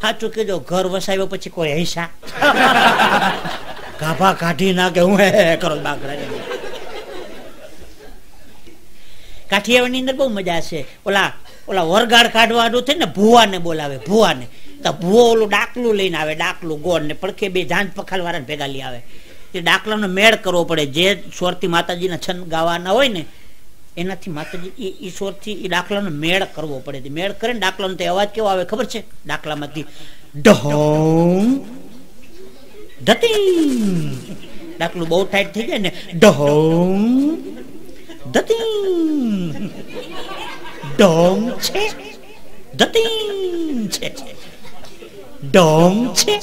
સાચું કીધો ઘર વસાવ્યો પછી કોઈ હૈસા. ગાભા કાઢી નાખે, હું હે કરો કાઠિયાવાડની અંદર બહુ મજા છે. ઓલા ઓલા વરગાડ કાઢવાનું થાય ને ભુવાને બોલાવે, ભુવાને. તો ભુવો ઓલું ડાકલું લઈને આવે, ડાકલું ગોળ ને પડખે બે જાંજ પખાલ વાળા ભેગા લઈ આવે. એ ડાકલાનો મેળ કરવો પડે. જે સ્વરથી માતાજીના છંદ ગાવાના હોય ને એનાથી માતાજી એ ઈશ્વરથી એ દાખલાનો મેળ કરવો પડે મેળ કરે ને દાખલાનો તે અવાજ કેવો આવે ખબર છે? દાખલામાંથી ડહોમ ધતિંગ. દાખલું બહુ ટાઈટ થઈ જાય ને ડહોમ ધતિંગ. ડોમ છે? ધતિંગ છે. ડોમ છે?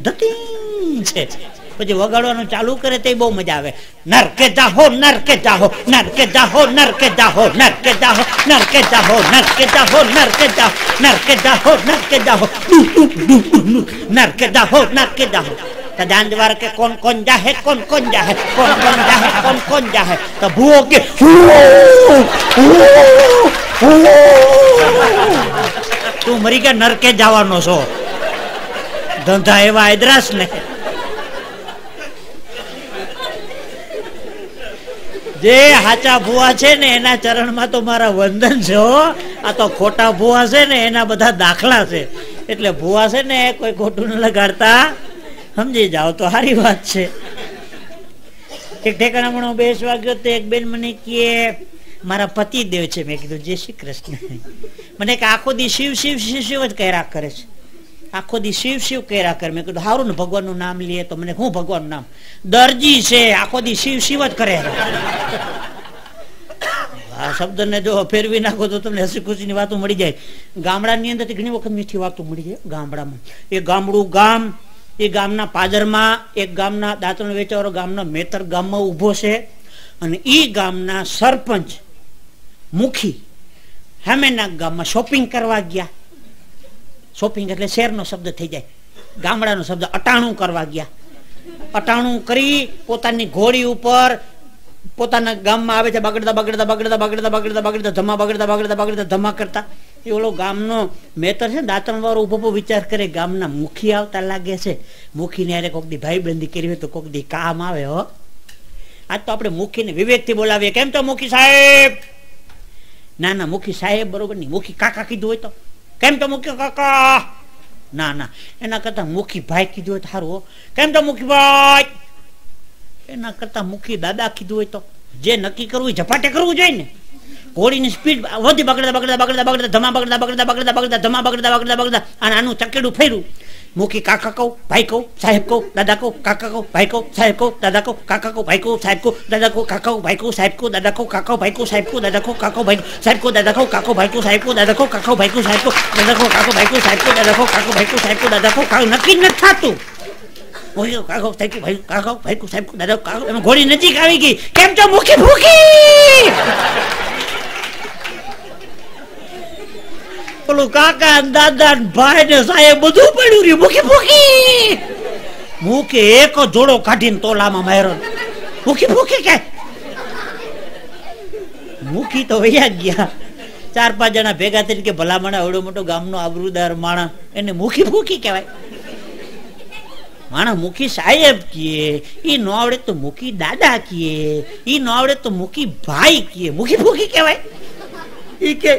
ધતિંગ છે. પછી વગાડવાનું ચાલુ કરે તે બહુ મજા આવે નરકે જાહો નરકે જાહો નરકે જાહો નરકે જાહો નરકે જાહો નરકે જાહો નરકે જાહો નરકે જાહો નરકે જાહો નરકે જાહો નરકે જાહો નરકે જાહો તો કે કે મરી ગયા નરકે જવાનો છો ધંધા એવા હૈદરાસ ને જે હાચા ભુવા છે ને એના ચરણમાં તો મારા વંદન છે આ તો ખોટા ભુવા છે ને એના બધા દાખલા છે. એટલે ભુવા છે ને કોઈ ખોટું ન લગાડતા. સમજી જાઓ, તો સારી વાત છે. એક ઠેકાણા બેસ વાગ્યો તો એક બેન મને કહે, મારા પતિ દેવ છે. મેં કીધું, જય શ્રી કૃષ્ણ. મને કે, આખો દી શિવ શિવ શિવ શિવ જ કહેરા કરે છે. આખો દી શિવ શિવ કર્યા કરે. મેં કીધું સારું ને ભગવાનનું નામ લઈએ તો મને હું ભગવાનનું નામ? દરજી છે, આખો દી શિવ શિવ જ કરે. આ શબ્દને જો ફેરવી નાખો તો તમને હસી ખુશીની વાતો મળી જાય. ગામડાની અંદર ઘણી વખત મીઠી વાતો મળી જાય ગામડામાં. એ ગામડું ગામ, એ ગામના પાદરમાં, એક ગામના દાંતણ વેચાવાળો ગામના મેતર ગામમાં ઊભો છે અને એ ગામના સરપંચ મુખી હેમેના ગામમાં શોપિંગ કરવા ગયા. શોપિંગ એટલે શેરનો શબ્દ થઈ જાય. ગામડાનો શબ્દ અટાણું કરવા ગયા. અટાણું કરી પોતાની ઘોડી ઉપર પોતાના ગામમાં આવે છે, બગડતા બગડતા બગડતા બગડતા બગડતા બગડતા, ધમા, બગડતા બગડતા બગડતા, ધમા કરતા. એ ઓલો ગામનો મેતર છે દાંતણ વાળો ઊભો વિચાર કરે, ગામના મુખી આવતા લાગે છે. મુખીને અરે કોક દી ભાઈબંધી કરી હોય તો કોક દી કામ આવે, હો. આજ તો આપણે મુખીને વિવેકથી બોલાવીએ. કેમ તો મુખી સાહેબ? ના ના મુખી સાહેબ બરોબર નહીં મુખી કાકા કીધું હોય તો. કેમ તો મુખ્ય કાકા? ના ના. એના કરતા મુખી ભાઈ કીધું હોય તો સારું કેમ તો મુખી ભાઈ? એના કરતા મુખી દાદા કીધું હોય તો. જે નક્કી કરવું ઝપાટે કરવું જોઈએ ને. ઘોડીની સ્પીડ વધી બગડતા બગડતા બગડતા બગડતા, ધમા બગડતા બગડતા બગડતા બગડતા, ધમા બગડતા બગડતા બગડતા, અને આનું ચકેડું ફેર્યું. મૂકી કાકા કહું ભાઈ કહું સાહેબ કહું દાદા કહું કાકા કહું ભાઈ કહું સાહેબ કહું દાદા કહું કાકા કહું ભાઈ કહું સાહેબ કહું દાદા કહું કાકા ભાઈ કહું સાહેબ કહું દાદા કહું કાકા ભાઈ કહું સાહેબ કહું દાદા કહું કાકા ભાઈ સાહેબ કહું દાદા કહું કાકો ભાઈ કહું સાહેબ કહું દાદા કહું કાકા ભાઈ કહું સાહેબ કહું દાદા કહું કાકો ભાઈ કહું સાહેબ કહું દાદા કહું કાકો ભાઈ કહું સાહેબ કહું દાદા કહું કાકો નક્કી નથી થતું કાકો સાહેબ ભાઈ કાકા ભાઈ કહું સાહેબ દાદા કાકો એમાં ઘોડી નજીક આવી ગઈ કેમ છો મૂકી ભૂકી પેલું કાકા દાદા ભાઈ ને સાહેબ બધું પડ્યું રહ્યું. મૂકી મૂકી. મૂકે, એક જોડો કાઢીને તોલામાં માર્યો. મૂકી મૂકી કે. મૂકી તો વૈયા ગયા. ચાર, પાંચ જણા ભેગા થઈને કે ભલામણ આવડો મોટો ગામનો આબરૂદાર માણસ. એને મૂકી મૂકી કહેવાય. માણા મુખી સાહેબ કીએ, ઈ નો આવડે તો મુખી દાદા કીએ, ઈ નો આવડે તો મુખી ભાઈ કીએ. મુખી ફૂકી કહેવાય. એ કે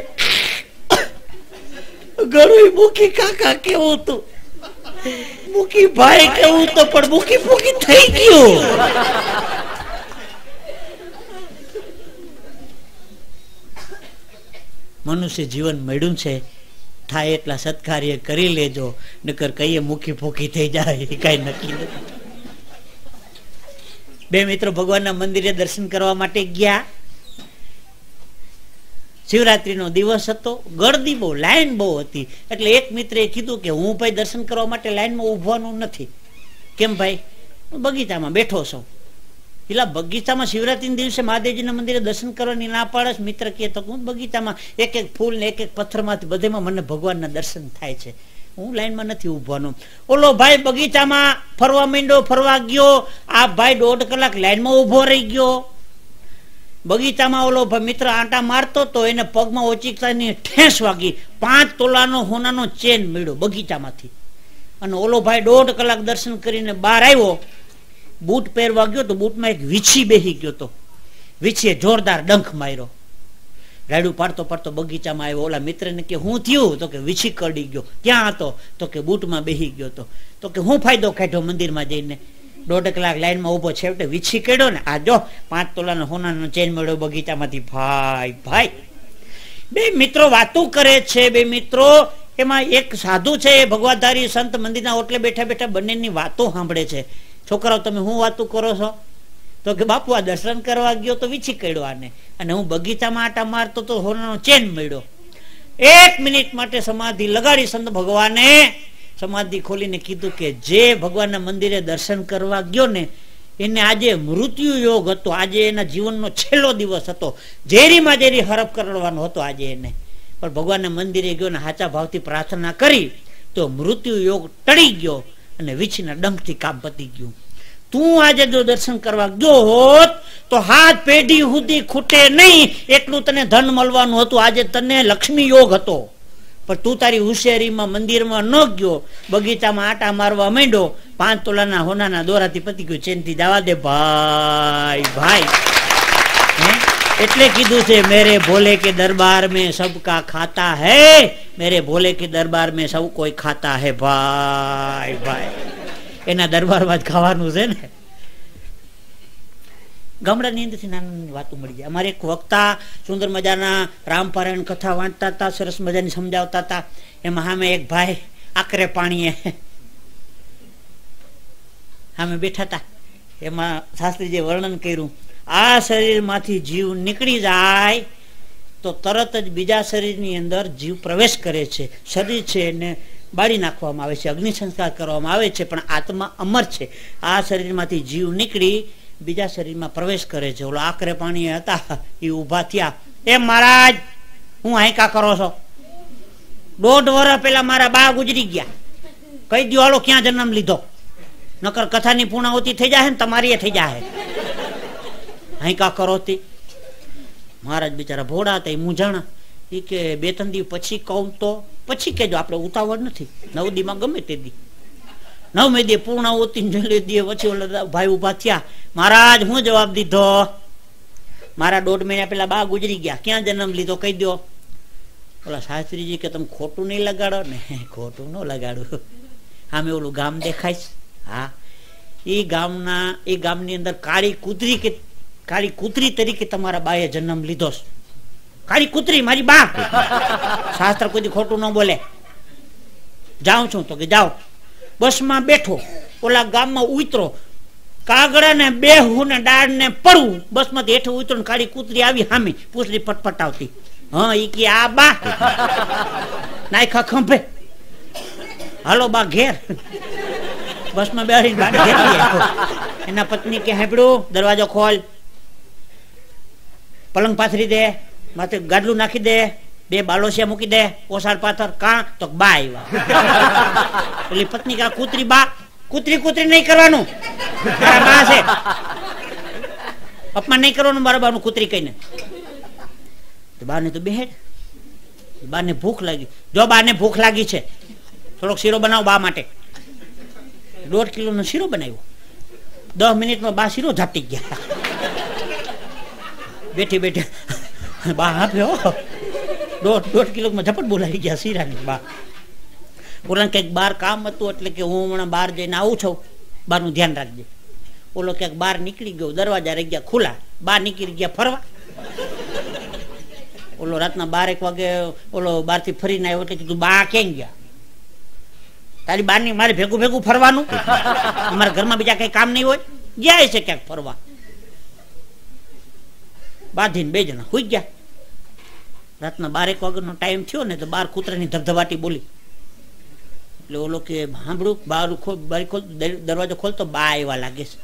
ઘણું મુખી કાકા કેવું હતું? મુખી ભાઈ કેવું તો પણ મુખી મુખી થઈ ગયું. મનુષ્ય જીવન મળ્યું છે. થાય એટલા સત્કાર્ય કરી લેજો, નકર કહીએ મુખી ફૂકી થઈ જાય કઈ નક્કી બે મિત્રો ભગવાનના મંદિરે દર્શન કરવા માટે ગયા. શિવરાત્રીનો દિવસ હતો. ગળદી બહુ, લાઈન બહુ હતી. એટલે એક મિત્રે કીધું કે હું ભાઈ દર્શન કરવા માટે લાઈનમાં ઊભવાનું નથી. કેમ ભાઈ? બગીચામાં બેઠો છો. પેલા બગીચામાં શિવરાત્રિના દિવસે મહાદેવજીના મંદિરે દર્શન કરવાની ના પાડે. મિત્ર કહે, તો હું બગીચામાં એક એક ફૂલ ને એક એક પથ્થરમાંથી બધેમાં મને ભગવાનના દર્શન થાય છે. હું લાઈનમાં નથી ઊભવાનું. ઓલો ભાઈ બગીચામાં ફરવા માંડ્યો, ફરવા ગયો. આ ભાઈ દોઢ કલાક લાઈનમાં ઊભો રહી ગયો. બગીચામાં ઓલો મિત્ર આંટા મારતો તો એને પગમાં ઓચિકતાની ઠેસ વાગી. પાંચ તોલાનો હોનાનો ચેન મળ્યો બગીચામાંથી. અને ઓલો ભાઈ દોઢ કલાક દર્શન કરીને બહાર આવ્યો. બૂટ પહેરવા ગયો તો બૂટમાં એક વીછી બેહી ગયો તો. વીછીએ જોરદાર ડંખ માર્યો. રાડું પાડતો પાડતો બગીચામાં આવ્યો. ઓલા મિત્રને કે, હું થયું? તો કે, વીછી કરડી ગયો. ક્યાં હતો? તો કે, બૂટમાં બેહી ગયો તો કે, હું ફાયદો કાઢ્યો મંદિરમાં જઈને? દોઢ કલાક લાઈનમાં ઊભો છેવટે વીછી કેડો ને, આ જો પાંચ તોલાનો સોનાનો ચેન મળ્યો બગીચામાંથી. ભાઈ ભાઈ. બે મિત્રો વાતો કરે છે, બે મિત્રો. એમાં એક સાધુ છે, એ ભગવાધારી સંત મંદિરના ઓટલે બેઠા બેઠા બંનેની વાતો સાંભળે છે. છોકરાઓ, તમે હું વાતો કરો છો? તો કે બાપુ, આ દર્શન કરવા ગયો તો વીછી કાઢ્યો આને. અને હું બગીચામાં આટા મારતો તો હોનાનો ચેન મળ્યો. એક મિનિટ માટે સમાધિ લગાડી સંત ભગવાને સમાધિ ખોલીને કીધું કે જે ભગવાનના મંદિરે દર્શન કરવા ગયો ને, એને આજે મૃત્યુ યોગ હતો. આજે એના જીવનનો છેલ્લો દિવસ હતો. ઝેરીમાં ઝેરી હરફ કરવાનો હતો આજે એને. પણ ભગવાનના મંદિરે ગયો ને, સાચા ભાવથી પ્રાર્થના કરી, તો મૃત્યુ યોગ ટળી ગયો અને વીછીના ડંખથી કામ પતી ગયું. તું આજે જો દર્શન કરવા ગયો હોત, તો હાથ પેઢી સુધી ખૂટે નહીં. એટલું તને ધન મળવાનું હતું. આજે તને લક્ષ્મી યોગ હતો. પણ તું તારી હોશિયારીમાં, મંદિરમાં ન ગયો, બગીચામાં આટા મારવા માંડ્યો, પાંચ તોલાના હોનાના દોરાથી પતી ગયો, ચેનથી દાવા દે ભાઈ ભાઈ. એટલે કીધું છે, મેરે ભોલે કે દરબાર મેં સબકા ખાતા હૈ, મેરે ભોલે કે દરબાર મેં સૌ કોઈ ખાતા હૈ, ભાઈ ભાઈ. એના દરબારમાં જ ખાવાનું છે ને? ગામડાની અંદરથી નાની વાતો મળી જાય. અમારે એક વક્તા સુંદર મજાના રામપારાયણ કથા વાંચતા હતા, સરસ મજાની સમજાવતા હતા. એમાં સામે એક ભાઈ આકરે પાણીએ સામે બેઠા હતા. એમાં શાસ્ત્રીજી વર્ણન કર્યું, આ શરીરમાંથી જીવ નીકળી જાય તો તરત જ બીજા શરીરની અંદર જીવ પ્રવેશ કરે છે. શરીર છે એને બાળી નાખવામાં આવે છે, અગ્નિ સંસ્કાર કરવામાં આવે છે, પણ આત્મા અમર છે. આ શરીરમાંથી જીવ નીકળી બીજા શરીરમાં પ્રવેશ કરે છે. ઓલો આકરે પાણી હતા, એ ઊભા થયા. એ મહારાજ, હું હાઈકા કરો છો? દોઢ વર્ષ પેલા મારા બા ગુજરી ગયા. કઈ દો હાલો, ક્યાં જન્મ લીધો? નકર કથાની પૂર્ણાવતી થઈ જાય ને તમારી એ થઈ જાય હાઈકા કરો તી. મહારાજ બિચારા ભોળા હતા, એ મૂંઝાણા. એ કે, બે ત્રણ દિવસ પછી કહું તો, પછી કેજો આપણે ઉતાવળ નથી. નવ દીમાં ગમે તે દી. નવમે દે પૂર્ણાવતી જોઈ દે પછી ઓલા ભાઈ ઊભા થયા. મહારાજ હું જવાબ દીધો? મારા દોઢ મહિના પેલા બા ગુજરી ગયા. ક્યાં જન્મ લીધો કહી દો ઓલા શાસ્ત્રીજી કે તમે ખોટું નહીં લગાડો ને. ખોટું ન લગાડું. સામે ઓલું ગામ દેખાય હા. એ ગામના એ ગામની અંદર કાળી કૂતરી કે કાળી કૂતરી તરીકે તમારા બાએ જન્મ લીધો કાળી કૂતરી મારી બા. શાસ્ત્ર કોઈ ખોટું ન બોલે. જાઉં છું તો કે જાઓ. બસમાં બેઠો, ઓલા ગામમાં ઉતરો કાગડા ને બેહું ને ડાળ ને પડવું બસમાંથી હેઠે ઉતરો કાળી કૂતરી આવી હામી પૂછડી ફટફટાવતી હા, ઈ કે, આ બા. નાયખા ખંભે. હાલો બા, ઘેર. બસમાં બેસીને ઘેર એના પત્ની કે હેપડું દરવાજો ખોલ. પલંગ પાથરી દે, માથે ગાડલું નાખી દે. બે બાલોસિયા મૂકી દે ઓસાડ પાથર કા? તો બા આવ્યા પેલી પત્ની કા કૂતરી બા કૂતરી કૂતરી નહીં કરવાનું. બા છે. અપમાન નહીં કરવાનું મારા બાનું કૂતરી કહીને. બાને તો બેહેડ. બાને ભૂખ લાગી. જો બાને ભૂખ લાગી છે થોડોક શીરો બનાવો બા માટે. દોઢ કિલોનો શીરો બનાવ્યો. દસ મિનિટમાં બા શીરો ઝાટી ગયા. બેઠી બેઠી બા આપ્યો દોઢ દોઢ કિલોમાં ઝપટ બોલાવી ગયા શીરાની બા. ઓલા કંઈક બહાર કામ હતું એટલે કે હું હમણાં બહાર જઈને આવું છું. બહારનું ધ્યાન રાખજે. ઓલો ક્યાંક બહાર નીકળી ગયો, દરવાજા રહી ગયા ખુલ્લા. બહાર નીકળી ગયા ફરવા. ઓલો રાતના બાર એક વાગે ઓલો બહારથી ફરીને આવ્યો એટલે કીધું, બા, ક્યાં ગયા? તારી બારની મારે ભેગું ભેગું ફરવાનું. અમારા ઘરમાં બીજા કઈ કામ નહીં હોય. ગયા છે ક્યાંક ફરવા. બાંધીને બે જણા હોઈ ગયા. રાતના બારેક વાગ્યાનો ટાઈમ થયો ને તો બાર કૂતરાની ધબધબાટી બોલી. એટલે ઓલો કે સાંભળું બાર બારી ખોલ દરવાજો ખોલતો, બા આવ્યા લાગે છે.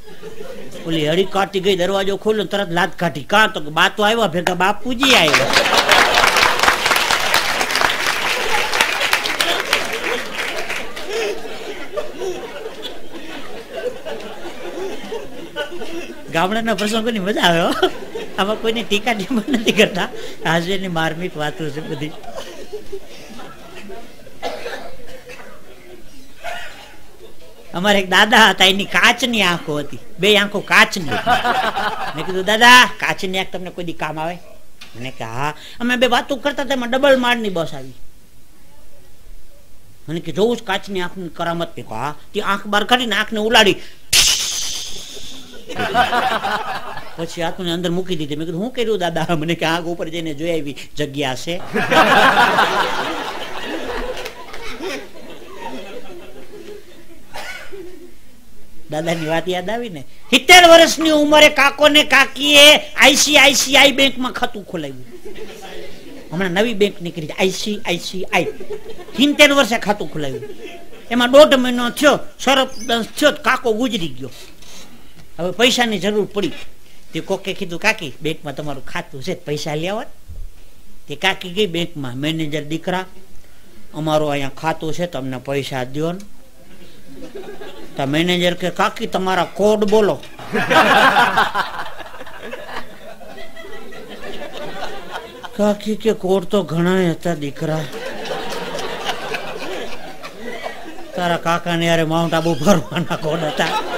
ઓલી હળી કાઢતી ગઈ, દરવાજો ખોલ્યો તરત લાત કાઢી. કાં તો બા તો આવ્યા ભેગા બાપુજી આવ્યા ગામડાના પ્રસંગોની મજા આવે આમાં કોઈની ટીકા ટીકા નથી કરતા. હાજરીની માર્મિક વાતો છે બધી. અમારે એક દાદા હતા, એની કાચની આંખો હતી. બે આંખો કાચની. મેં કીધું, દાદા, કાચની આંખ તમને કોઈ કામ આવે? મને કે, હા. અમે બે વાતો કરતા તેમાં ડબલ માળની બસ આવી. મને કે, જોઉં કાચની આંખની કરામત. ને હા. તે આંખ બહાર કાઢીને આંખને ઉલાડી પછી હાથને અંદર મૂકી દીધી. મેં કીધું, હું કર્યું દાદા? મને કે આગ ઉપર જઈને જોઈ આવી. જગ્યા છે. દાદાની વાત યાદ આવી ને સિત્તેર વર્ષની ઉંમરે કાકો ને કાકીએ આઈસીઆઈસીઆઈ બેંકમાં ખાતું ખોલાવ્યું. હમણાં નવી બેંક નીકળી આઈસીઆઈસીઆઈ. સિત્તેર વર્ષે ખાતું ખોલાવ્યું. એમાં દોઢ મહિનો થયો, સરપંચ થયો, કાકો ગુજરી ગયો. હવે પૈસાની જરૂર પડી. તે કોકે કીધું, કાકી, બેંકમાં તમારું ખાતું છે, પૈસા લેવા તે કાકી ગઈ બેંકમાં, મેનેજર દીકરા, અમારું અહીંયા ખાતું છે, તમને પૈસા દો ને. તો મેનેજર કે, કાકી, તમારા કોડ બોલો. કાકી કે, કોડ તો ઘણા હતા દીકરા. તારા કાકા ને યારે માઉન્ટ આબુ ભરવાના કોડ હતા.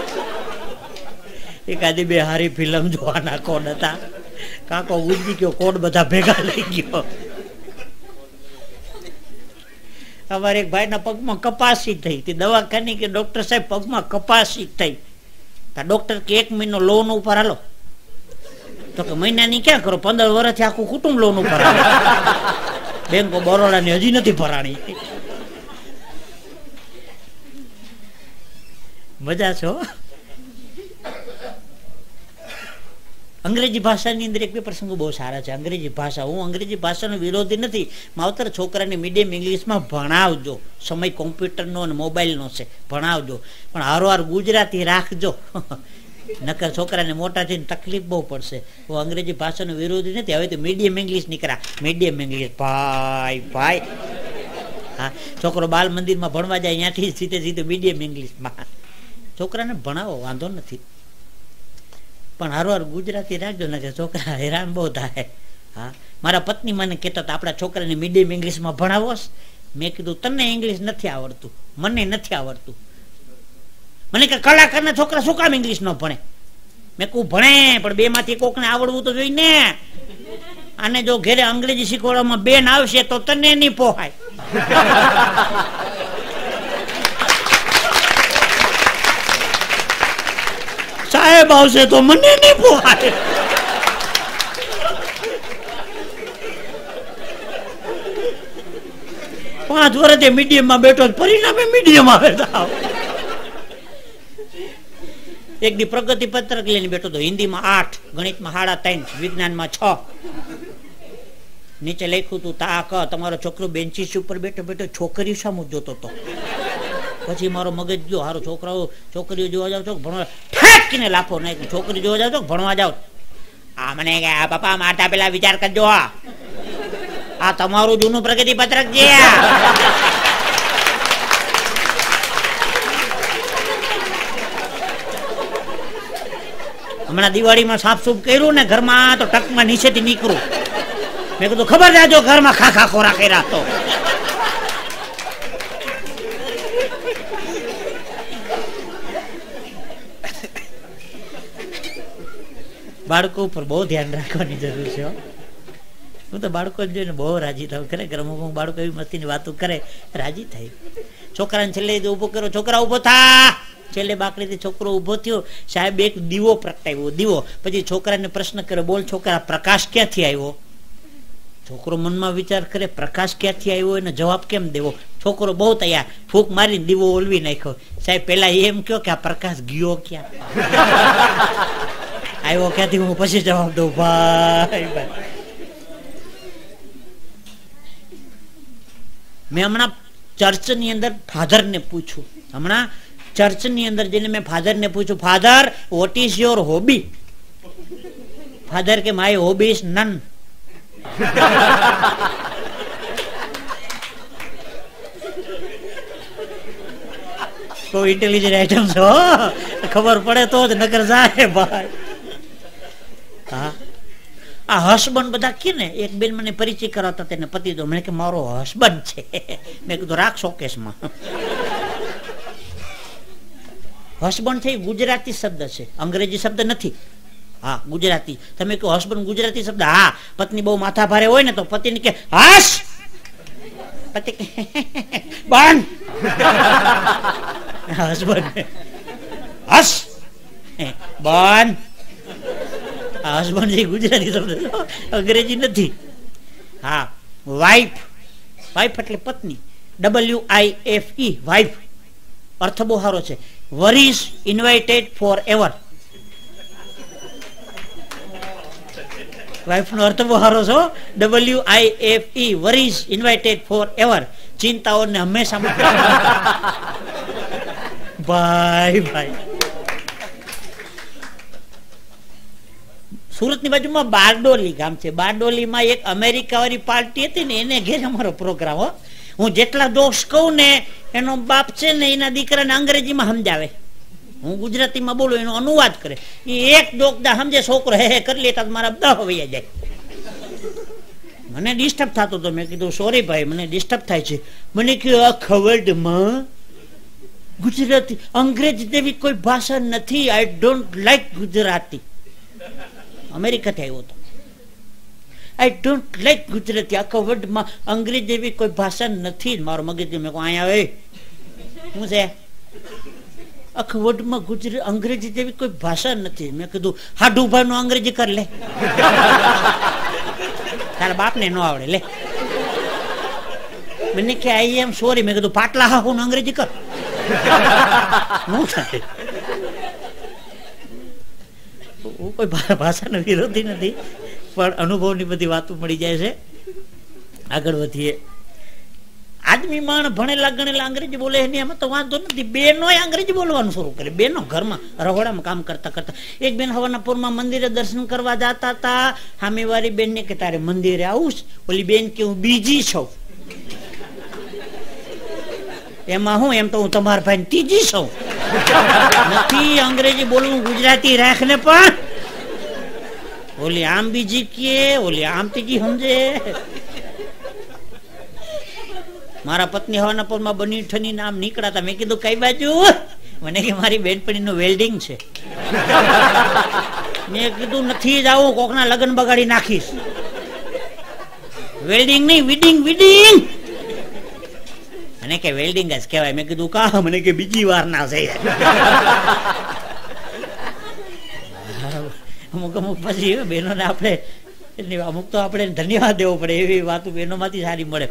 એકાદી બે હારી ફિલ્મ જોવાના કોડ હતા? કાકો ઉજી ગયો કોડ બધા ભેગા લઈ ગયો? અમારે એક ભાઈના પગમાં કપાસી થઈ તે દવાખાની કે ડોક્ટર સાહેબ પગમાં કપાસી થઈ. ડોક્ટર કે એક મહિનો લોન ઉપર હાલો. તો કે મહિનાની ક્યાં કરો? પંદર વર્ષથી આખું કુટુંબ લોન ઉપર બેંકો બરોડાની હજી નથી ભરાણી. મજા છો અંગ્રેજી ભાષાની અંદર એક બે પ્રસંગો બહુ સારા છે. અંગ્રેજી ભાષા, હું અંગ્રેજી ભાષાનો વિરોધી નથી. માવતર છોકરાને મીડિયમ ઇંગ્લિશમાં ભણાવજો. સમય કોમ્પ્યુટરનો અને મોબાઈલનો છે. ભણાવજો. પણ હારોહાર ગુજરાતી રાખજો. નકર છોકરાને મોટા થઈને તકલીફ બહુ પડશે. હું અંગ્રેજી ભાષાનો વિરોધી નથી. હવે તો મીડિયમ ઇંગ્લિશ નીકળ્યા. મીડિયમ ઇંગ્લિશ ભાઈ ભાઈ. હા, છોકરો બાલ મંદિરમાં ભણવા જાય, ત્યાંથી સીધે સીધે મીડિયમ ઇંગ્લિશમાં છોકરાને ભણાવો, વાંધો નથી. પણ હારવાર ગુજરાતી રાખજો ને છોકરા હેરાન બહુ થાય. હા, મારા પત્ની મને કહેતા હતા, આપણા છોકરાને મીડિયમ ઇંગ્લિશમાં ભણાવોસ મેં કીધું, તને ઇંગ્લિશ નથી આવડતું, મને નથી આવડતું. મને કે, કલાકારના છોકરા શું કામ ઇંગ્લિશ ન ભણે? મેં કહું, ભણે, પણ બે માંથી કોકને આવડવું તો જોઈ ને. અને જો ઘેરે અંગ્રેજી શીખવાડવામાં બેન આવશે તો તને નહીં પોહાય. સાહેબ આવશે તો મને નહીં પોહાય પાંચ વર્ષે મીડિયમમાં બેઠો પરિણામે મીડિયમ આવે એક દી પ્રગતિ પત્રક લઈને બેઠો હતો હિન્દીમાં આઠ, ગણિતમાં સાડા ત્રણ, વિજ્ઞાનમાં છ. નીચે લખ્યું હતું, તા ક, તમારો છોકરો બેન્ચીસ ઉપર બેઠો બેઠો છોકરી સામું જોતો હતો. પછી મારો મગજ જો હારો છોકરાઓ, છોકરીઓ જોવા જાવ છો? ભણવા ઠેકીને લાફો. નાખી છોકરી જોવા જાવ તો ભણવા જાવ. આ મને કે, આ પપ્પા માતા પેલા વિચાર કરજો આ તમારું જૂનું પ્રગતિ પત્રક છે હમણાં દિવાળીમાં સાફ સુફ કર્યું ને ઘરમાં તો ટકમાં નીચેથી નીકળું. મેં કીધું, ખબર જાજો ઘરમાં ખાખા ખોરા કર્યા તો. બાળકો ઉપર બહુ ધ્યાન રાખવાની જરૂર છે હું. તો બાળકો જોઈને બહુ રાજી થયું ખરેખર અમુક અમુક બાળકો એવી મસ્તીની વાતો કરે, રાજી થાય. છોકરાને છેલ્લે ઊભો કર્યો, છોકરા ઊભો થા. છેલ્લે બાકડીથી છોકરો ઊભો થયો. સાહેબ એક દીવો પ્રગટાવ્યો. દીવો. પછી છોકરાને પ્રશ્ન કર્યો, બોલ છોકરા, પ્રકાશ ક્યાંથી આવ્યો? છોકરો મનમાં વિચાર કરે, પ્રકાશ ક્યાંથી આવ્યો? એનો જવાબ કેમ દેવો? છોકરો બહુ તૈયાર. ફૂક મારીને દીવો ઓલવી નાખ્યો. સાહેબ, પેલા એમ કયો કે આ પ્રકાશ ગયો ક્યાં? આવ્યો ક્યાંથી? હું પછી જવાબ દઉં. ભાઈ ભાઈ. મેં હમણાં ચર્ચની અંદર ફાધરને પૂછ્યું. હમણાં ચર્ચની અંદર જઈને મેં ફાધરને પૂછ્યું, father what is your hobby father કે માય હોબી ઇઝ નન તો ઇન્ટેલિજન્ટ આઈટમ છો ખબર પડે તો જ નગર જાય, ભાઈ. હા. આ હસબન્ડ બધા કે ને, એક બેન મને પરિચય કરાવતા તેને પતિ દો. મને કે મારો હસબન્ડ છે. મેં કીધું, રાખ શોકેશમાં. હસબન્ડ છે ગુજરાતી શબ્દ છે. અંગ્રેજી શબ્દ નથી. હા, ગુજરાતી. તમે કહો, હસબન્ડ ગુજરાતી શબ્દ? હા, પત્ની બહુ માથા ભારે હોય ને તો પતિને કે, હસ! પતિ કે બન હસબન્ડ. હસ. બન હસબન્ડ જે ગુજરાતી શબ્દ અંગ્રેજી નથી. હા વાઇફ વાઇફ એટલે પત્ની. W I F E wife અર્થ બહુ સારો છે. Worries invited for ever wife નો અર્થ બહુ સારો છો W I F E worries invited for ever ચિંતાઓને હંમેશા ભાઈ ભાઈ સુરતની બાજુમાં બારડોલી ગામ છે. બારડોલીમાં એક અમેરિકાવાળી પાર્ટી હતી ને, એને ઘેર અમારો પ્રોગ્રામ હો. હું જેટલા દોષ કહું ને, એનો બાપ છે ને, એના દીકરાને અંગ્રેજીમાં સમજાવે. હું ગુજરાતીમાં બોલું, એનો અનુવાદ કરે. એ એક દોકદા સમજે, છોકરો હે હે કરી લેતા મારા દહ વૈયા જાય. મને ડિસ્ટર્બ થતો હતો મેં કીધું સોરી ભાઈ, મને ડિસ્ટર્બ થાય છે. મને કહ્યું આ ખવડમાં ગુજરાતી, અંગ્રેજી જેવી કોઈ ભાષા નથી. I don't like Gujarati. અમેરિકાથી આવ્યો હતો. I don't like Gujarati. આખા વર્લ્ડમાં અંગ્રેજી એવી કોઈ ભાષા નથી. મારો મગજ મેં અહીંયા આવે. શું છે? આખા વર્લ્ડમાં ગુજરાત અંગ્રેજી જેવી કોઈ ભાષા નથી. મેં કીધું હાડુભાઈ નું અંગ્રેજી કર લે. તારા બાપને ન આવડે, લે. મને કે આઈ એમ સોરી મેં કીધું, પાટલા હા હું અંગ્રેજી કર. શું થાય? હું કોઈ ભાષાનો વિરોધી નથી, પણ અનુભવની બધી વાતો મળી જાય છે. આગળ વધીએ. આદમી માણ ભણેલા, ગણેલા અંગ્રેજી બોલે એની એમાં તો વાંધો નથી. બેનો અંગ્રેજી બોલવાનું શરૂ કરે બેનો ઘરમાં રહોડામાં કામ કરતા કરતા. એક બેન હવાનાપુરમાં મંદિરે દર્શન કરવા જતા હતા. સામેવાળી બેન ને કે, તારે મંદિરે આવું ઓલી બેન કે, હું બીજી છું. એમાં હું? એમ તો હું તમારા ભાઈ ત્રીજી છું. નથી અંગ્રેજી બોલવું ગુજરાતી રાખને પણ. ઓલી આમ બીજી કે, ઓલી આમ ત્રીજી સમજે? મારા પત્ની હવાના પરમાં બની ઠની નામ નીકળાતા. મેં કીધું, કઈ બાજુ? મને કે, મારી બેનપણીનું વેલ્ડિંગ છે. મેં કીધું, નથી જ આવું, કોકના લગ્ન બગાડી નાખીશ. વેલ્ડિંગ નહીં, વિડિંગ વિડિંગ. મને કે, વેલ્ડિંગ જ કહેવાય. મેં કીધું, કા? મને કે, બીજી વાર ના છે અમુક અમુક પછી બહેનોને આપણે અમુક તો આપણે ધન્યવાદ દેવો પડે એવી વાતો બહેનોમાંથી સારી મળે.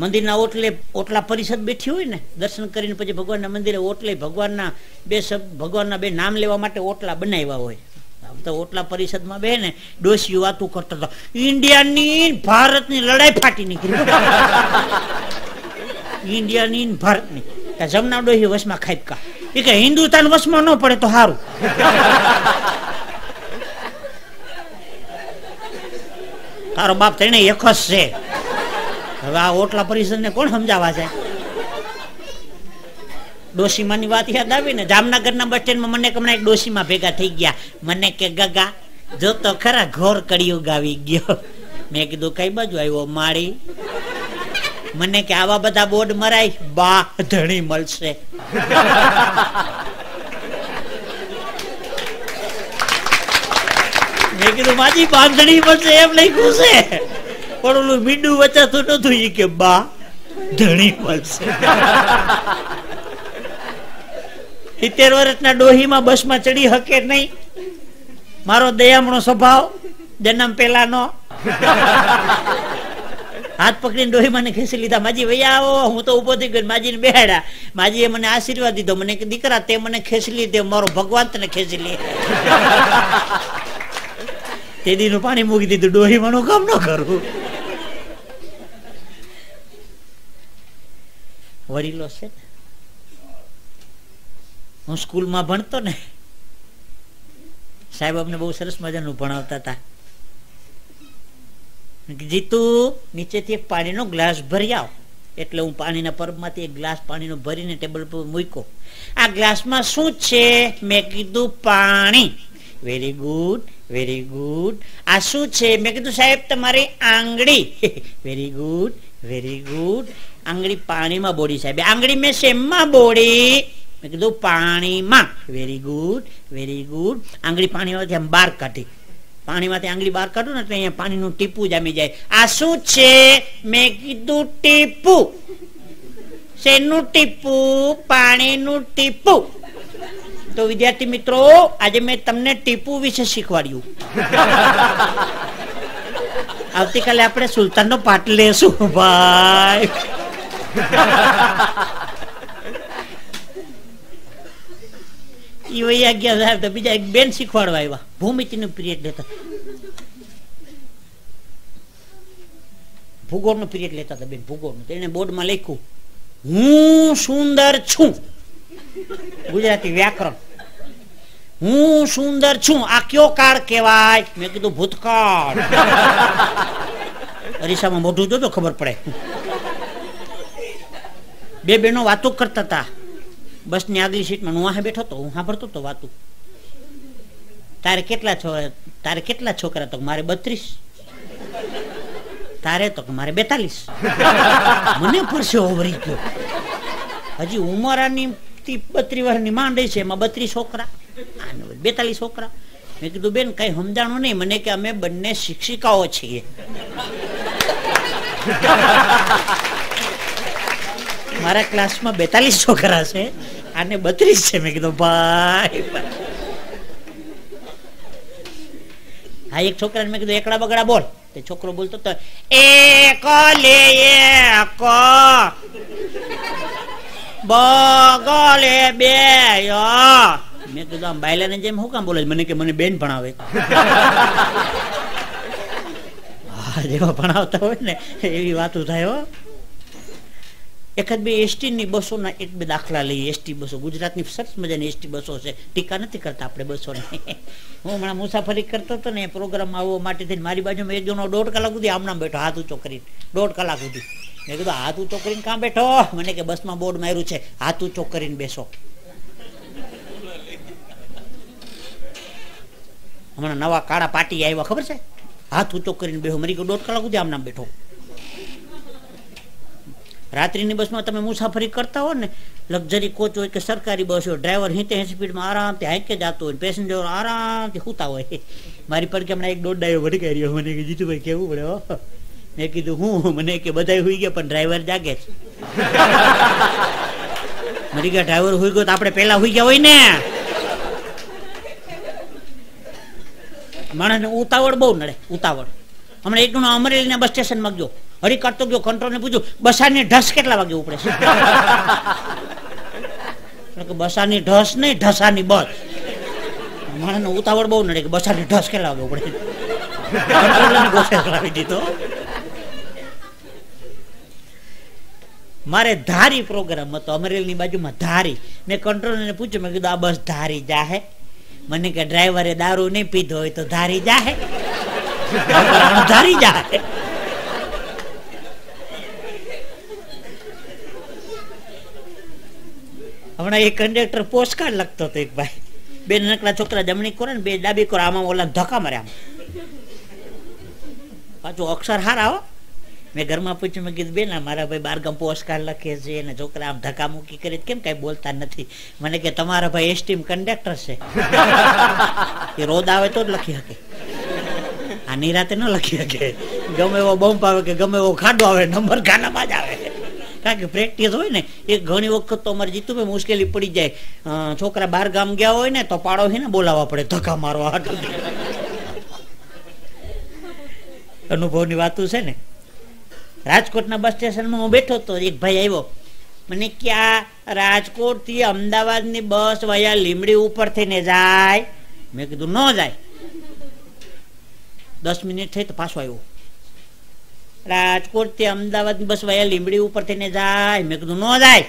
મંદિરના ઓટલે ઓટલા પરિષદ બેઠી હોય ને, દર્શન કરીને પછી ભગવાનના મંદિરે ઓટલે ભગવાનના બે શબ્દ ભગવાનના બે નામ લેવા માટે ઓટલા બનાવ્યા હોય. તો ઓટલા પરિષદમાં બે ને ડોસી વાતું કરતો હતો. ઇન્ડિયાની ભારતની લડાઈ ફાટી નીકળી. ઇન્ડિયાની ભારતની. જમના ડોહી વસમાં ખાઈ કા. એ કે હિન્દુસ્તાન વસમાં ન પડે તો સારું તારો બાપ તેને એક જ છે. હવે આ ઓટલા પરિષદ ને કોણ સમજાવવા છે? ડોસીમાની વાત યાદ આવી ને? જામનગરના બસ સ્ટેન્ડમાં મને હમણાં એક ડોસીમાં ભેગા થઈ ગયા. મને કે, ગગા, જો તો ખરા ઘોર કળિયુગ ગાવી ગયો. મેં કીધું, કઈ બાજુ આવ્યો, માળી? મને કે, આવા બધા બોર્ડ મરાય, બા ધણી મળશે. મેં કીધું, માજી બાંધણી મળશે એમ લખ્યું છે પણ ઓલું મીંડું વચાતું નતું એ કે, બા, ધણી મળશે. સિત્તેર વર્ષના ડોહીમાં બસમાં ચડી હકે નહીં. મારો દયામણો સ્વભાવ, જન્મ પેલાનો હાથ પકડીને ડોહી મને ખેંચી લીધા. માજી વૈયા આવો. હું તો ઊભો થઈ ગયો માજીને બેહાડ્યા. માજીએ મને આશીર્વાદ દીધો. મને દીકરા, તે મને ખેંચી લીધે મારો ભગવાન તને ખેંચી લે. તે દીનું પાણી મૂકી દીધું ડોહી માનું કામ ન કરું. વડીલો છે હું સ્કૂલમાં ભણતો ને, સાહેબ અમને બહુ સરસ મજાનું ભણાવતા હતા. જીતુ, નીચેથી એક પાણીનો ગ્લાસ ભરી આવ. એટલે હું પાણીના પરબમાંથી એક ગ્લાસ પાણીનો ભરીને ટેબલ પર મૂક્યો. આ ગ્લાસમાં શું છે? મેં કીધું પાણી. વેરી ગુડ વેરી ગુડ આ શું છે? મેં કીધું, સાહેબ, તમારી આંગળી. વેરી ગુડ વેરી ગુડ આંગળી પાણીમાં બોડી સાહેબ. આંગળી મેં શેમમાં બોડી મેં કીધું, પાણીમાં. વેરી ગુડ વેરી ગુડ આંગળી પાણીમાંથી આમ બહાર કાઢી. પાણીમાંથી આંગળી બહાર કાઢું ને તો અહીંયા પાણીનું ટીપું જામી જાય. આ શું છે? મેં કીધું, ટીપું. શેનું ટીપું? પાણીનું ટીપું. તો વિદ્યાર્થી મિત્રો આજે મેં તમને ટીપુ વિશે શીખવાડ્યું. આવતીકાલે આપણે સુલતાનનો પાઠ લેશું ભાઈ. ઈ વૈયા ગયા સાહેબ તો બીજા એક બેન શીખવાડવા આવ્યા. ભૂમિતિનું પિરિયડ લેતા. ભૂગોળનો પિરિયડ લેતા હતા બેન ભૂગોળનું. એને બોર્ડમાં લખ્યું હું સુંદર છું. ગુજરાતી વ્યાકરણ. હું સુંદર છું, આ કયો કાળ કહેવાય? મેં કીધું ભૂતકાળ. અરીસામાં મોઢું જોજો, ખબર પડે. બે બેનો વાતો કરતા હતા. બસની આગલી સીટમાં હું વાહે બેઠો હતો, હું સાંભળતો હતો વાતું. તારે કેટલા છો, તારે કેટલા છોકરા તો મારે બત્રીસ? તારે તો મારે બેતાલીસ? મને પરસે ઓવરી ગયો હજી ઉંમરાની બત્રીસ વર્ષની માંડ છે, એમાં બત્રીસ છોકરા. બેતાલીસ છોકરા. મેં કીધું, બેન, કઈ સમજાણું નહીં. મને કે અમે બંને શિક્ષિકાઓ છીએ. મારા ક્લાસમાં બેતાલીસ છોકરા છે. અને બત્રીસ છે. મેં કીધું, ભાઈ હા, એક છોકરાને મેં કીધું, એકડા બગડા બોલ. તે છોકરો બોલતો તો એ ક લે, એક. બગલે બે મેં કીધું આમ બાયલાને જેમ હું કામ બોલે મને કે મને બેન ભણાવે. જેવા ભણાવતા હોય ને, એવી વાતો થાય, હો. એકાદ બે એસટી બસોના બસો એક બે દાખલા લઈએ, એસટી બસો. ગુજરાતની સરસ મજાની એસટી બસો છે. ટીકા નથી કરતા આપણે બસો ને હું હમણાં મુસાફરી કરતો હતો ને, પ્રોગ્રામ આવવા માટે થઈને મારી બાજુમાં એક જણો દોઢ કલાક સુધી આમનામ બેઠો, હાથ ઊંચો કરીને. દોઢ કલાક સુધી. મેં કીધું, હાથ ઊંચો કરીને કાં બેઠો? મને કે, બસમાં બોર્ડ માર્યું છે. હાથ ઊંચો કરીને બેસો. હમણાં નવા કાળા પાટી આવ્યા ખબર છે? હાથ ઊંચો કરીને બેહો મરી ગયો દોઢ કલાક સુધી આમ નામ બેઠો. રાત્રિની બસમાં તમે મુસાફરી કરતા હો ને લક્ઝરી કોચ હોય કે સરકારી બસ હોય ડ્રાઈવર હિતે સ્પીડમાં આરામથી હાંકે જતો હોય પેસેન્જર આરામથી સૂતા હોય. મારી પર કે હમણાં એક દોઢ ડાયો ભડકાઈ રહ્યો. મને કે જીતુભાઈ કેવું પડે હો? મેં કીધું હું મને કે બધા હોઈ ગયા પણ ડ્રાઈવર જાગે છે. મરી ગયા ડ્રાઈવર હોઈ ગયો તો આપણે પેલા હોઈ ગયા હોય ને. માણસને ઉતાવળ બહુ નડે, ઉતાવળ. હમણાં એટલું અમરેલીના બસ સ્ટેશનમાં ગયો. હરી કરતો ગયો કંટ્રોલ ને પૂછ્યું, બસાની ઢસ કેટલા વાગે ઉપડે છે? બસાની ઢસ નહીં, ઢસાની બસ. માણસને ઉતાવળ બહુ નડે કે બસાની ઢસ કેટલા વાગે ઉપડે મારે ધારી પ્રોગ્રામ હતો, અમરેલીની બાજુમાં ધારી. મેં કંટ્રોલરને પૂછ્યું, મેં કીધું, આ બસ ધારી જાહે. મને કે ડ્રાઈવરે દારૂ નહીં પીધો હોય તો ધારી જાહે. ધારી જાહે. હમણાં એક કંડક્ટર પોસ્ટકાર્ડ લખતો હતો એક ભાઈ. બે નાનકડા છોકરા જમણી કોરે ને બે ડાબી કોર આમાં ઓલા ધક્કા આમ. પાછું અક્ષર હારા હો. મેં ઘરમાં પૂછ્યું, મેં કીધું, બેન મારા ભાઈ બારગામ પોસ્ટકાર્ડ લખે છે અને છોકરા આમ ધક્કા મૂકી કરી કેમ કઈ બોલતા નથી? મને કે, તમારા ભાઈ એસટીમ કંડક્ટર છે. એ રોદ આવે તો જ લખી શકે. આ નિરાતે ન લખી શકે. ગમે એવો બમ્પ આવે કે ગમે એવો ખાડો આવે, નંબર ખાનામાં જ આવે. કારણ કે પ્રેક્ટિસ હોય ને, એ ઘણી વખત તો અમારે જીતું મુશ્કેલી પડી જાય. છોકરા બાર ગામ ગયા હોય ને, તો પાડો છે ને, બોલાવવા પડે, ધક્કા મારવા. અનુભવની વાતું છે ને રાજકોટના બસ સ્ટેશનમાં હું બેઠો હતો, એક ભાઈ આવ્યો. મને ક્યાં રાજકોટથી અમદાવાદની બસ વયા લીમડી ઉપર થઈને જાય. મેં કીધું, ન જાય. દસ મિનિટ થઈ તો પાછો આવ્યો. રાજકોટથી અમદાવાદની બસ વયા લીમડી ઉપર થઈને જાય. મેં કીધું, ન જાય.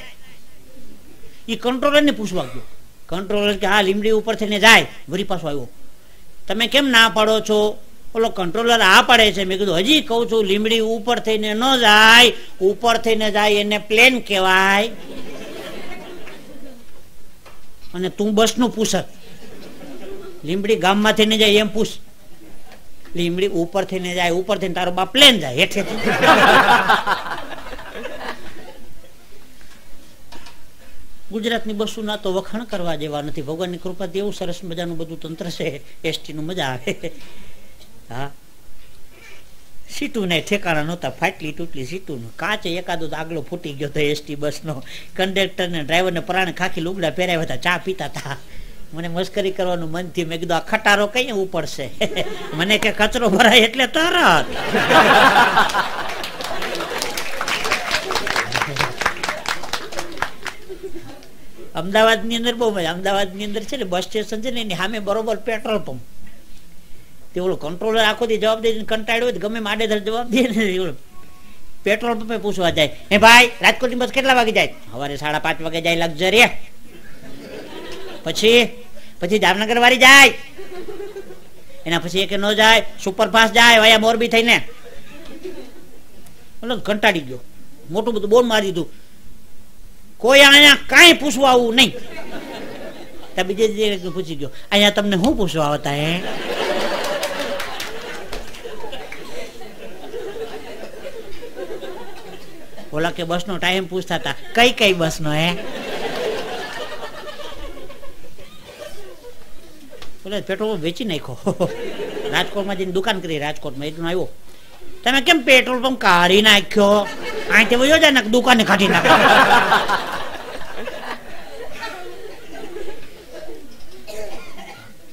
એ કંટ્રોલરને પૂછવા ગયો. કંટ્રોલર કે, હા લીમડી ઉપર થઈને જાય. વરી પાછો આવ્યો. તમે કેમ ના પાડો છો? ઓલો કંટ્રોલર આ પાડે છે. મેં કીધું, હજી કહું છું, લીમડી ઉપર થઈને ન જાય ઉપર થઈને જાય એને પ્લેન કહેવાય. અને તું બસનું પૂછત લીમડી ગામમાં ને જાય એમ પૂછ. લીમડી ઉપર થઈને જાય, ઉપરથી તારો બાપ પ્લેન જાય, હેઠે ગુજરાતની બસોના તો વખાણ કરવા જેવા નથી. ભગવાનની કૃપાથી એવું સરસ મજાનું બધું તંત્ર છે. એસટી નું મજા આવે. હા? સીટું ને ઠેકાણા નહોતા, ફાટલી તૂટલી સીટું કાચ એકાદો આગલો ફૂટી ગયો હતો એસટી બસનો. કંડક્ટર ને ડ્રાઈવરને પરાણે ખાખી લુગડા પહેરાવ્યા હતા, ચા પીતા હતા. મને મસ્કરી કરવાનું મન થયું. મેં કીધું, આ ખટારો કઈ ઉપડશે? મને કે, કચરો ભરાય એટલે તરત. અમદાવાદની અંદર બહુ મજા. અમદાવાદની અંદર છે ને, બસ સ્ટેશન છે ને, એની સામે બરોબર પેટ્રોલ પંપ. તે ઓલો કંટ્રોલર આખો દી જવાબ દઈને કંટાળ્યો ગમે માડે જવાબ દે ને પેટ્રોલ પંપે પૂછવા જાય, હે ભાઈ, રાજકોટની બસ કેટલા વાગે જાય? સવારે સાડા પાંચ વાગે જાય લક્ઝરી. પછી પછી જામનગર વાળી જાય. એના પછી એક ન જાય, સુપરફાસ્ટ જાય વયા મોરબી થઈને. કંટાળી ગયો. મોટું બધું બોન મારી દીધું. કોઈ અહીંયા કાંઈ પૂછવા આવું નહીં. બીજે પૂછી ગયો, અહીંયા તમને શું પૂછવા આવતા હે? ઓલા કે બસ નો ટાઈમ પૂછતા હતા, કઈ કઈ બસ નો હે? બોલે, પેટ્રોલ વેચી નાખ્યો. રાજકોટમાં જઈને દુકાન કરી, રાજકોટમાં એટલું આવ્યો. તમે કેમ પેટ્રોલ પંપ કાઢી નાખ્યો? અહીંથી વયો જાય ને, દુકાને કાઢી નાખ્યો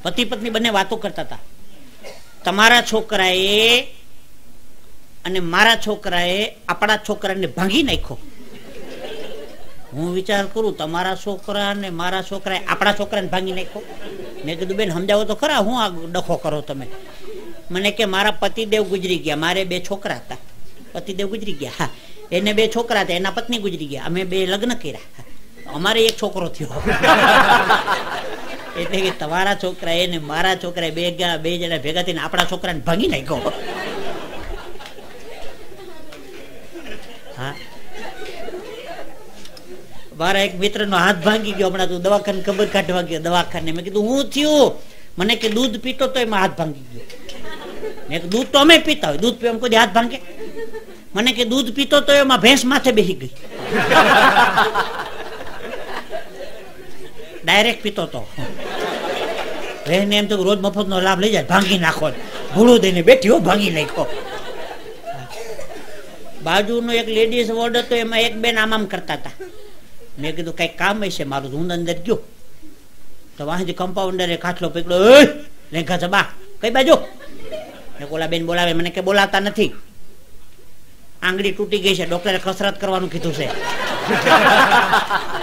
પતિ પત્ની બંને વાતો કરતા હતા. તમારા છોકરાએ અને મારા છોકરાએ આપણા છોકરાને ભાંગી નાખ્યો. હું વિચાર કરું, તમારા છોકરા ને મારા છોકરાએ આપણા છોકરાને ભાંગી નાખ્યો? મેં કીધું, બેન, સમજાવો તો ખરા, હું આ ડખો કરો તમે? મને કે, મારા પતિદેવ ગુજરી ગયા, મારે બે છોકરા હતા. પતિદેવ ગુજરી ગયા? હા. એને બે છોકરા હતા, એના પત્ની ગુજરી ગયા. અમે બે લગ્ન કર્યા. અમારે એક છોકરો થયો. એટલે કે તમારા છોકરા એને મારા છોકરા બે બે જણા ભેગા થઈને આપણા છોકરાને ભાંગી નાખ્યો. મારા એક મિત્ર નો હાથ ભાંગી ગયો. હમણાં તું દવાખાને ખબર કાઢવા ગયો, દવાખાને. મેં કીધું, હું થયું? મને કે, દૂધ પીતો તો એમાં હાથ ભાંગી ગયો. મેં દૂધ તો અમે પીતા હોય. દૂધ પીવા કોઈ હાથ ભાંગે? મને કે, દૂધ પીતો તો એમાં ભેંસ માથે બેસી ગઈ. ડાયરેક્ટ પીતો તો. બહેન એમ તો રોજ મફત નો લાભ લઈ જાય, ભાંગી નાખો ભૂળું દઈને બેઠી હો, ભાંગી નાખો બાજુનો એક લેડીઝ વોર્ડ હતો, એમાં એક બેન આમ આમ કરતા હતા. મેં કીધું, કઈ કામ હશે મારું? હું અંદર ગયો તો વાંચી કમ્પાઉન્ડરે કાટલો પીકડો લેખા છે કઈ બાજુ? મેં ઓલા બેન બોલાવે. મને કે બોલાવતા નથી. આંગળી તૂટી ગઈ છે, ડોક્ટરે કસરત કરવાનું કીધું છે.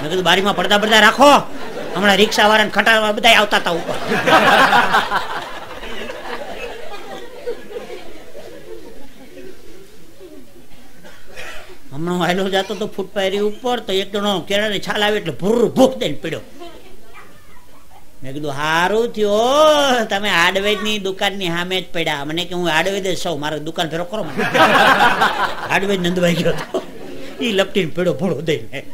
મેં કીધું, બારીમાં પડદા પડદા રાખો. હમણાં રિક્ષા વાળા ખટાવા બધા આવતા હતા ઉપર. હમણાં હાલો જતો તો ફૂટપાયરી ઉપર તો એક જણો કેળાની છાલ આવી એટલે ભૂર ભૂખ દઈને પીડ્યો. મેં કીધું સારું થયો તમે હાર્ડવેરની દુકાનની સામે જ પડ્યા. મને કે, હું હાર્ડવેર જ સૌ, મારે દુકાન ફેરો કરો હાર્ડવેર નંદવાઈ ગયો હતો એ લપટીને પીડ્યો ભૂળો દઈને.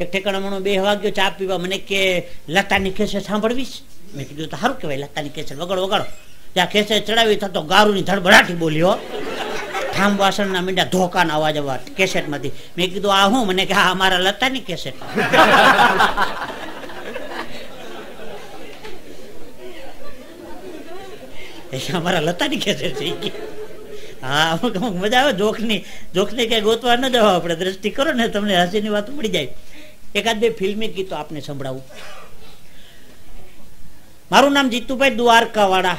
એક ઠેકાણા બે વાગ્યો ચા પીવા. મને કે, લતાની કેસર સાંભળવીશ? મેં કીધું સારું કહેવાય, લતાની કેસર. વગાડો વગાડો. ત્યાં કેસે ચડાવી થતો ગારુની ધડબડાટી બોલ્યો. ઠામ વાસણના મીંડા ધોકાના અવાજ અવાજ કેસેટમાંથી. મેં કીધું, આ હું? મને કે આ અમારા લતાની કેસેટ. અમારા લતાની કેસેટ થઈ ગઈ હા, અમુક અમુક મજા આવે, જોખની જોખની કઈ ગોતવા ન જવા, આપણે દ્રષ્ટિ કરો ને, તમને હસીની વાત મળી જાય. એકાદ બે ફિલ્મી ગીતો આપને સંભળાવું. મારું નામ જીતુભાઈ દ્વારકા વાળા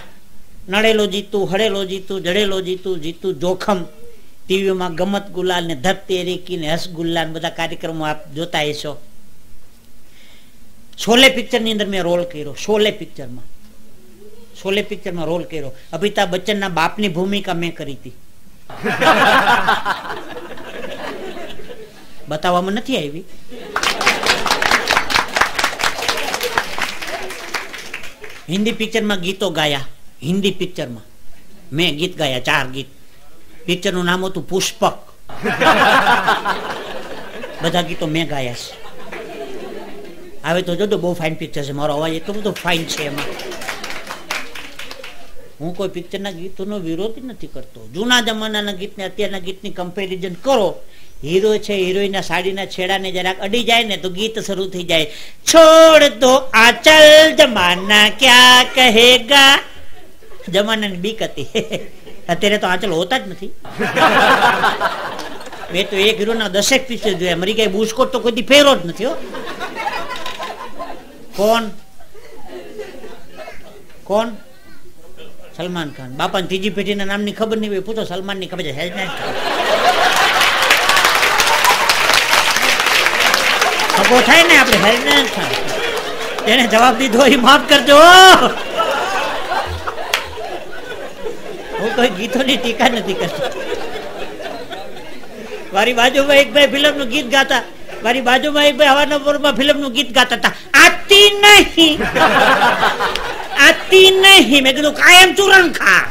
નડેલો જીતું હળેલો જીતું જડેલો જીતું જીતું જોખમ. ટીવીમાં ગમત ગુલાલ ને ધરતી રેકી ને હસગુલ્લા બધા કાર્યક્રમો આપ જોતા હશો. શોલે પિક્ચરની અંદર મેં રોલ કર્યો શોલે પિક્ચરમાં શોલે પિક્ચરમાં રોલ કર્યો. અમિતાભ બચ્ચનના બાપની ભૂમિકા મેં કરી હતી. બતાવવામાં નથી આવી. હિન્દી પિક્ચરમાં ગીતો ગાયા. હિન્દી પિક્ચરમાં. મેં ગીત ગાયા ચાર ગીત. પિક્ચરનું નામ હતું પુષ્પક. બધા ગીતો મેં ગાયા છે. હવે તો જોજો બહુ ફાઇન પિક્ચર છે. મારો અવાજ એટલો બધો ફાઇન છે એમાં. હું કોઈ પિક્ચરના ગીતોનો વિરોધ નથી કરતો. જૂના જમાનાના ગીતને અત્યારના ગીતની કમ્પેરિઝન કરો. હીરો છે હિરોઈનના સાડીના છેડાને જરાક અડી જાય ને તો ગીત શરૂ થઈ જાય. છોડ દો આચલ જમાના ક્યાં કહેગા? જમાનાની બીક હતી. અત્યારે તો આંચલ હોતા જ નથી. મેં તો એક હીરોના દસેક પિક્ચર જોયા. મરી કઈ બુસ્કોટ તો કોઈ ફેરો જ નથી હો. કોણ? કોણ? સલમાન ખાન. બાપા ત્રીજી પેઢીના નામની ખબર નહીં હોય પૂછો સલમાનની ખબર છે. ખબો થાય ને આપણે હેરનાથ ખાન એને જવાબ દીધો એ માફ કરજો. કોઈ ગીતોની ટીકા નથી કરતા. મારી બાજુમાં એક ભાઈ ફિલ્મનું ગીત ગાતા. મારી બાજુમાં એક ભાઈ હવાના પોરમાં ફિલ્મનું ગીત ગાતા હતા. આતી નહીં. આતી નહીં. મેં કીધું, કાયમ ચૂરણ ખા.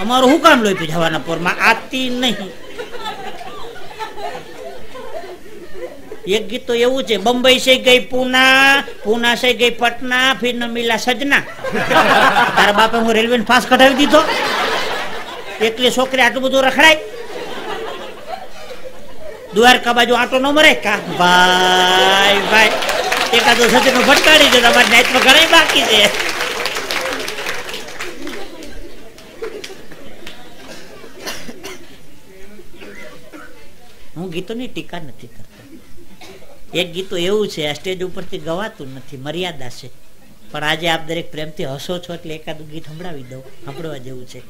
અમારું હું કામ લોહી જવાના પોરમાં આતી નહીં. એક ગીત તો એવું છે બંબઈ સે ગઈ પૂના પૂના સે ગઈ પટના, ફિર ન મિલા સજના. તારા બાપે હું રેલવે પાસ કઢાવી દીધો. એકલી છોકરી આટલું બધું રખડાય. દ્વારકા બાજુ આટો ન મરે. કા ભાઈ ભાઈ. એકાદો સજનો ભટકાડી દો, તમારી નાઈટમાં ઘણા બાકી છે. હું ગીતોની ટીકા નથી કરતો. એક ગીત એવું છે, આ સ્ટેજ ઉપરથી ગવાતું નથી, મર્યાદા છે. પણ આજે આપ દરેક પ્રેમથી હસો છો એટલે એકાદું ગીત સંભળાવી દઉં, સાંભળવા જેવું છે.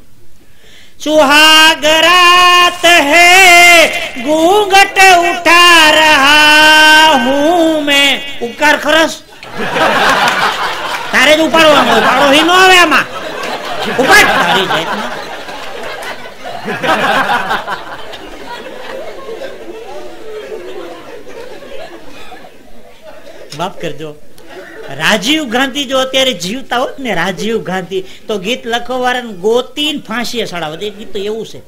સુહાગરાત હે, ઘૂંઘટ ઉઠા રહા હું મે. ઉકાર ખરસ. તારે જ ઉપાડવાનો ઉપાડો હી આવે આમાં. ઉપાડ. તારી જાય માફ કરજો. રાજીવ ગાંધી જો અત્યારે જીવતા હોત ને, રાજીવ ગાંધી, તો ગીત લખવાવાળાને ગોતીન ફાંસીએ સડાવત એ ગીત તો એવું છે.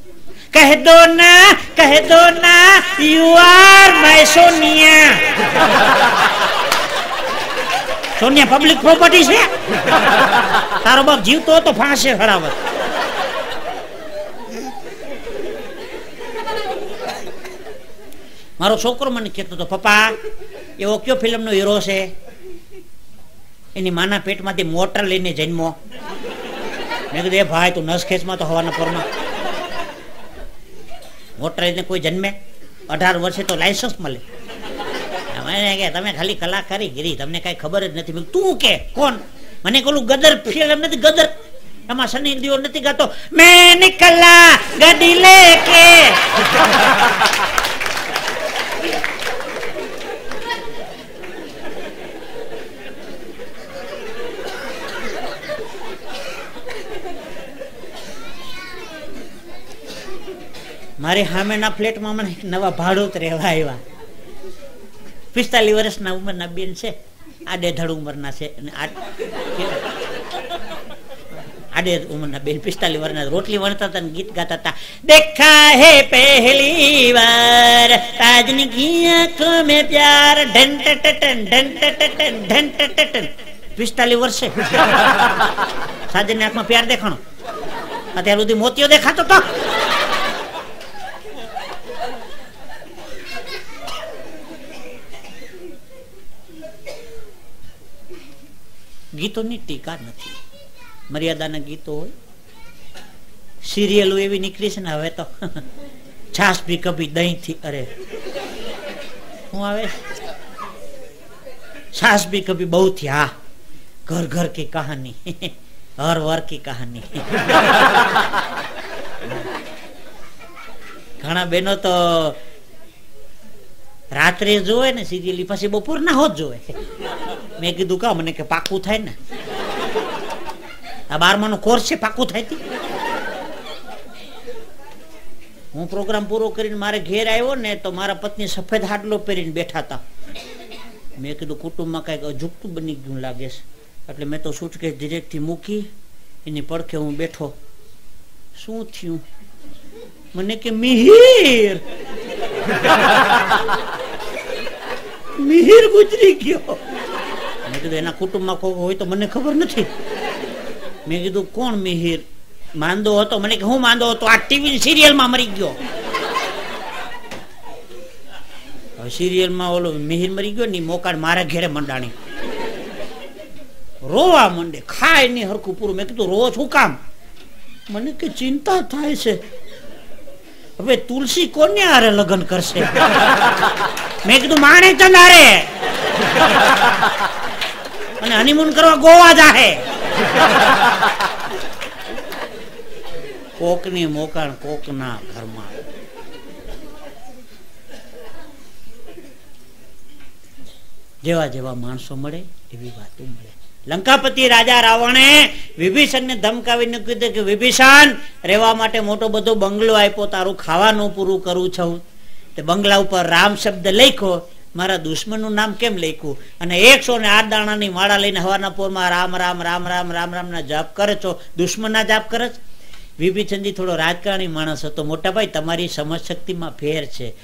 કહે દો ના, કહે દો ના you are my Sonia. Sonia public property છે? તારો બાપ જીવતો હતો ફાંસે સડાવત મારો છોકરો મને કહેતો હતો, પપ્પા એવો કયો ફિલ્મનો હીરો છે? એની માના પેટમાંથી મોટર લઈને જન્મો. મેં કીધું, એ ભાઈ, તું નસ તો હવાના પરમાં. મોટર લઈને કોઈ જન્મે? અઢાર વર્ષે તો લાયસન્સ મળે. મને કે, તમે ખાલી કલાકારી ગીરી તમને કાંઈ ખબર જ નથી. તું કે? કોણ? મને કોલું ગદર ફિલ્મ નથી, ગદર. એમાં સની દિવસ નથી ગાતો. મેં નિકલા ગડી લેકે. મારી સામેના ફ્લેટમાં મને નવા ભાડૂત રહેવા આવ્યા. પિસ્તાલીસ વર્ષના ઉંમરના બેન છે. આડેધડ ઉંમરના છે. આડે ઉંમરના બેન પિસ્તાલીસ વર્ષના રોટલી વણતા હતા ગીત ગાતા હતા. દેખા હે પહેલી વાર તાજની કી કો મે પ્યાર. ઢન ટટન ઢન ટટન ઢન ટટન પિસ્તાલીસ વર્ષે સાજની આંખમાં પ્યાર દેખાણો. અત્યાર સુધી મોતીઓ દેખાતો તો. ગીતોની ટીકા નથી. મર્યાદાના ગીતો હોય. સિરિયલો એવી નીકળી છે ને હવે તો છાસ ભી કભી દહીંથી અરે. હું આવે? છાસ ભી કભી બહુ થી, હા. ઘર ઘર કી કહાની. હર વર કી કહાની. ઘણા બહેનો તો રાત્રે જોવે ને સિરિયલ પછી બપોર ના હોત જોવે. મેં કીધું કા મને કે પાકું થાય ને. આ બારમાનો કોર્સ છે, પાકું થાય હું પ્રોગ્રામ પૂરો કરીને મારે ઘેર આવ્યો ને તો મારા પત્ની સફેદ હાડલો પહેરીને બેઠા હતા મેં કીધું કુટુંબમાં કાંઈક અજુકતું બની ગયું લાગે છે. એટલે મેં તો સૂટકેસ ડિરેક્ટથી મૂકી, એની પડખે હું બેઠો. શું થયું? મને કે, મિહિર! મિહિર ગુજરી ગયો. કીધું, એના કુટુંબમાં કોઈ હોય તો મને ખબર નથી. મેં કીધું, કોણ મિહિર? માંદો હતો? મને કે, હું માંદો હતો. આ ટીવી સિરિયલમાં મરી ગયો. સિરિયલમાં ઓલો મિહિર મરી ગયો ની મોકાડ મારા ઘેરે મંડાણી. રોવા મંડે, ખાય નહીં હરખું પૂરું. મેં કીધું રોવો છું કામ? મને કે, ચિંતા થાય છે. હવે તુલસી કોને આરે લગ્ન કરશે? મેં કીધું, માણે ચંદ આરે અને હનીમૂન કરવા ગોવા જાહે. કોકની મોકાણ કોકના ઘરમાં. જેવા જેવા માણસો મળે, એવી વાતો મળે. લંકાપતિ રાજા રાવણે વિભીષણને ધમકાવીને કીધું કે, વિભીષણ, રહેવા માટે મોટો બધો બંગલો આપ્યો, તારું ખાવાનું પૂરું કરું છું. તે બંગલા ઉપર રામ શબ્દ લખ્યો મારા દુશ્મનનું નામ કેમ લખ્યું? અને એકસો ને આઠ દાણાની માળા લઈને હવાના પોરમાં રામ રામ રામ રામ રામ, રામના જાપ કરે છો? દુશ્મનના જાપ કરે છે? વિભીષણજી થોડો રાજકારણી માણસ હતો. મોટા ભાઈ, તમારી સમજ શક્તિમાં ફેર છે.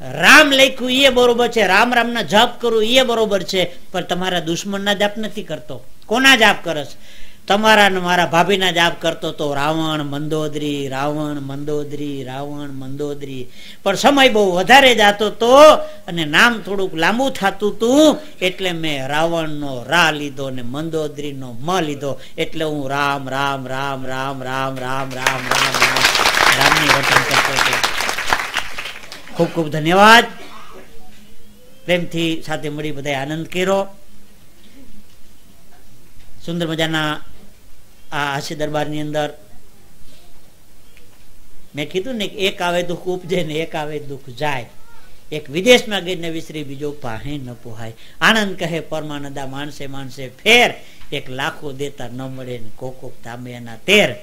રામ લખ્યું એ બરોબર છે. રામ, રામના જાપ કરું એ બરોબર છે. પણ તમારા દુશ્મનના જાપ નથી કરતો. કોના જાપ કરસ તમારા ને મારા ભાભીના જાપ કરતો તો રાવણ, મંદોદરી રાવણ મંદોદરી રાવણ, મંદોદરી. પણ સમય બહુ વધારે જતો તો અને નામ થોડુંક લાંબુ થતું હતું એટલે મેં રાવણનો રા લીધો ને મંદોદરીનો મ લીધો. એટલે હું રામ રામ રામ રામ રામ રામ રામ રામ રામ, રામની વચન કરતો હતો. ખૂબ ખૂબ ધન્યવાદ. પ્રેમથી સાથે મળી બધા આનંદ કર્યો. સુંદર મજાના આ હાસ્ય દરબારની અંદર. મેં કીધું ને એક આવે દુઃખ ઉપજે ને એક આવે દુઃખ જાય. એક વિદેશમાં ગઈને વિસરી બીજો પાહે ન પોહાય. આનંદ કહે, પરમાનંદા માણસે માણસે ફેર. એક લાખો દેતા ન મળે ને કોકો તાંબે તેર.